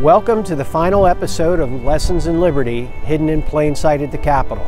Welcome to the final episode of Lessons in Liberty, hidden in plain sight at the Capitol.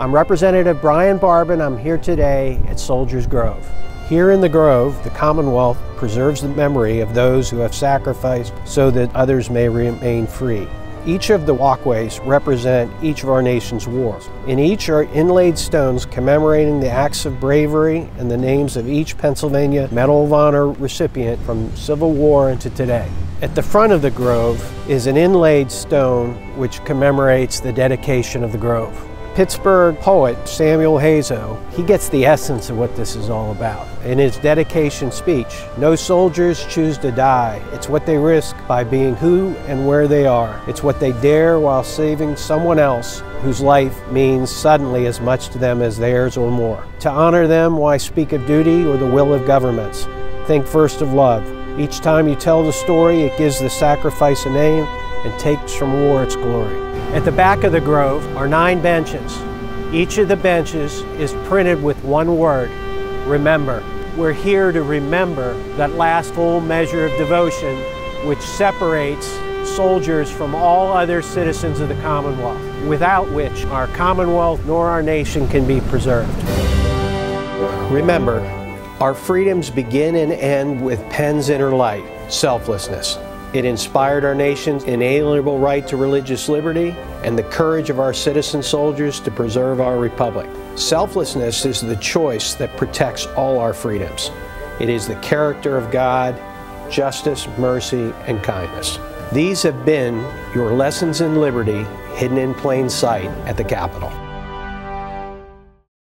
I'm Representative Bryan Barbin. I'm here today at Soldiers Grove. Here in the Grove, the Commonwealth preserves the memory of those who have sacrificed so that others may remain free. Each of the walkways represent each of our nation's wars. In each are inlaid stones commemorating the acts of bravery and the names of each Pennsylvania Medal of Honor recipient from Civil War into today. At the front of the grove is an inlaid stone which commemorates the dedication of the grove. Pittsburgh poet Samuel Hazo, he gets the essence of what this is all about. In his dedication speech, no soldiers choose to die. It's what they risk by being who and where they are. It's what they dare while saving someone else whose life means suddenly as much to them as theirs or more. To honor them, why speak of duty or the will of governments? Think first of love. Each time you tell the story, it gives the sacrifice a name and takes from war its glory. At the back of the grove are nine benches. Each of the benches is printed with one word, remember. We're here to remember that last full measure of devotion which separates soldiers from all other citizens of the Commonwealth, without which our Commonwealth nor our nation can be preserved. Remember, our freedoms begin and end with Penn's inner light, selflessness. It inspired our nation's inalienable right to religious liberty and the courage of our citizen soldiers to preserve our republic. Selflessness is the choice that protects all our freedoms. It is the character of God, justice, mercy, and kindness. These have been your lessons in liberty hidden in plain sight at the Capitol.